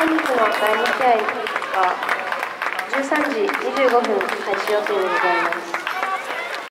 本日の第2試合は13時25分開始予定でございます。